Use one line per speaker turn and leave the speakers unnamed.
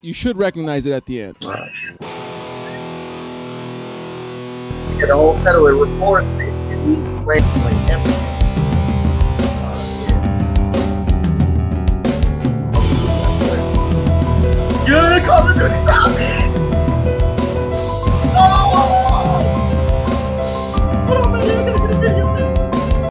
You should recognize it at the end.
Right.
Get a whole pedal. It records it. And we play.